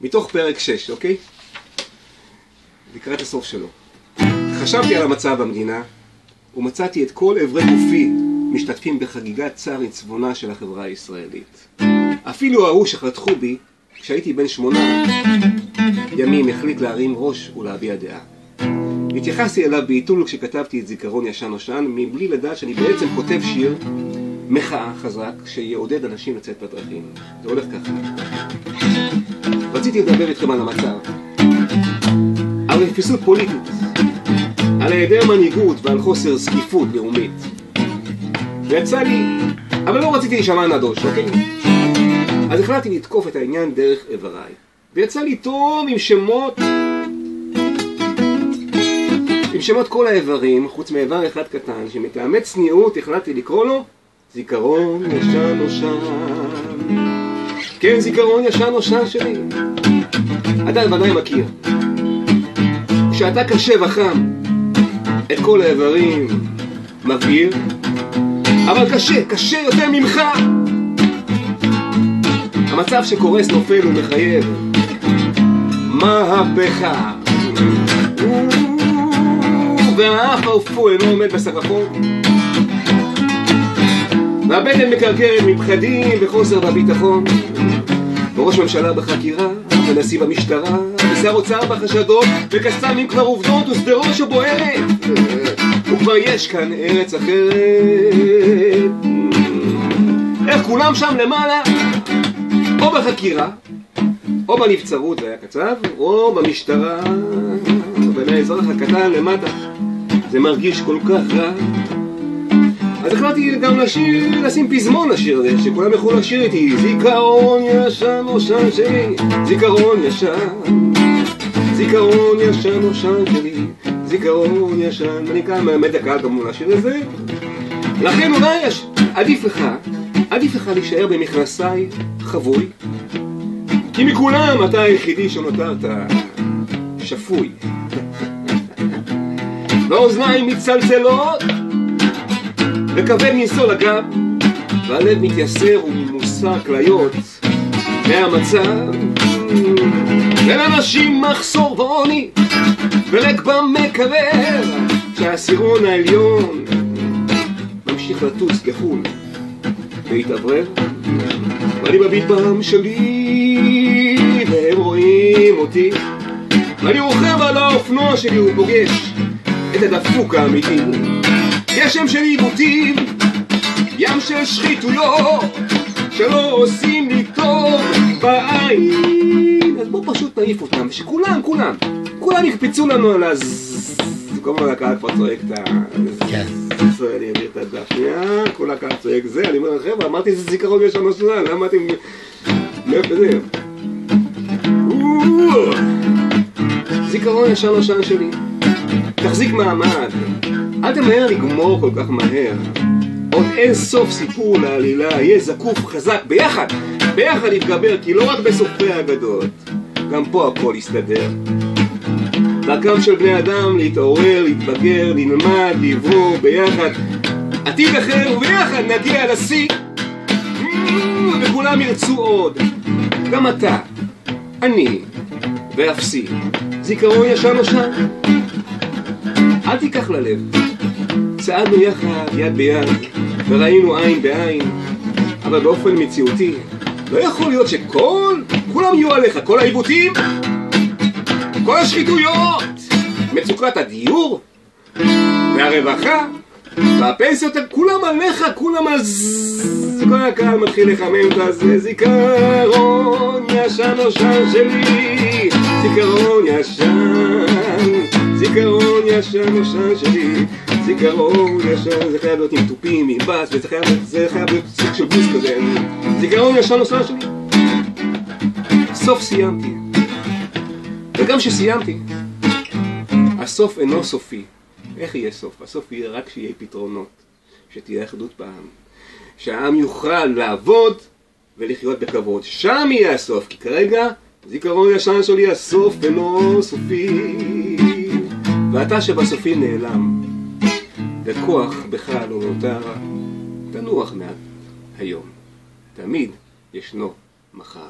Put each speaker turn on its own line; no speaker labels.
מתוך פרק 6, אוקיי? לקראת הסוף שלו. חשבתי על המצב במדינה, ומצאתי את כל אברי גופי משתתפים בחגיגת צער עצבונה של החברה הישראלית. אפילו ההוא שחתכו בי, כשהייתי בן שמונה ימים, החליט להרים ראש ולהביע דעה. התייחסתי אליו בעיתול כשכתבתי את זיכרון ישן נושן, מבלי לדעת שאני בעצם כותב שיר מחאה חזק שיעודד אנשים לצאת בדרכים. זה הולך ככה. רציתי לדבר איתכם על המצב, על רפיסות פוליטית, על היעדר מנהיגות ועל חוסר זקיפות לאומית. ויצא לי, אבל לא רציתי להישמע נדוש, אוקיי? אז החלטתי לתקוף את העניין דרך איבריי. ויצא לי טוב עם שמות עם שמות כל האיברים, חוץ מאיבר אחד קטן, שמטעמי צניעות החלטתי לקרוא לו זיכרון ישן נושן. כן, זיכרון ישן נושן שלי. אתה ודאי מכיר. כשאתה קשה וחם, את כל האיברים מבהיר, אבל קשה, קשה יותר ממך. המצב שקורס נופל ומחייב מהפכה. והאף העפוי אינו עומד בסרחון והבטן מקרקרת מפחדים וחוסר בביטחון. וראש ממשלה בחקירה, ונשיא במשטרה, ושר אוצר בחשדות, וקסאמים כבר עובדות, ושדרות שבוערת. וכבר יש כאן ארץ אחרת. איך כולם שם למעלה? או בחקירה או בנבצרות, זה היה קצב, או במשטרה. ולאזרח הקטן למטה זה מרגיש כל כך רע אז החלטתי גם לשיר, לשים פזמון לשיר הזה, שכולם יוכלו לשיר איתי. זיכרון ישן נושן שלי, זיכרון ישן. זיכרון ישן נושן שלי, זיכרון ישן. אני כאן באמת דקה גם לשיר את זה לכן אולי יש, עדיף לך, עדיף לך להישאר במכנסיי חבוי כי מכולם אתה היחידי שנותרת שפוי. והאוזניים מצלצלות וכבד מנסוע לגב והלב מתייסר וממוסר כליות. מהמצב ולאנשים מחסור ועוני ולק במקרר שהעשירון העליון ממשיך לטוס לחו"ל והתאוורר ואני מביט בעם שלי והם רואים אותי. ואני רוכב על האופנוע שלי ופוגש את הדפוק האמיתי גשם של עיוותים, ים של שחיתויות שלא עושים לי טוב בעין אז בואו פשוט נעיף אותם, שכולם, כולם, כולם יקפצו לנו על הז... כל הזמן הקהל כבר צועק את ה... כן. אני אעביר את הדף שנייה, כל הקהל צועק זה, אני אומר חבר'ה, אמרתי זה זיכרון יש לנו סלן, למה אתם... מאיפה זה? זיכרון ישן נושן שלי תחזיק מעמד, אל תמהר לגמור כל כך מהר. עוד אין סוף סיפור לעלילה, יהיה זקוף חזק, ביחד, ביחד נתגבר, כי לא רק בסופי האגדות, גם פה הכל יסתדר. דרכם של בני אדם להתעורר, להתבגר, ללמד, לברור, ביחד. עתיד אחר, וביחד נגיע לשיא. וכולם ירצו עוד. גם אתה, אני, ואפסי. זיכרון ישן נושן. אל תיקח ללב. צעדנו יחד, יד ביד, וראינו עין בעין, אבל באופן מציאותי, לא יכול להיות שכל, כולם יהיו עליך, כל העיוותים, כל השחיתויות, מצוקת הדיור, והרווחה, והפנסיות, כולם עליך, כולם על ז... כל הקהל מתחיל לחמם את הזה, זיכרון ישן נושן שלי, זיכרון ישן, זיכרון ישן נושן שלי זיכרון ישן, זה חייב להיות עם תופים, עם בס, וזה חייב להיות סוג של בוס כזה. זיכרון ישן נושן שלי. סוף סיימתי. וגם כשסיימתי הסוף אינו סופי. איך יהיה סוף? הסוף יהיה רק שיהיה פתרונות שתהיה אחדות בעם. שהעם יוכל לעבוד ולחיות בכבוד. שם יהיה הסוף כי כרגע זיכרון ישן שלי הסוף אינו סופי ואתה שבסופי נעלם וכוח בך לא נותר, תנוח מעט היום. תמיד ישנו מחר.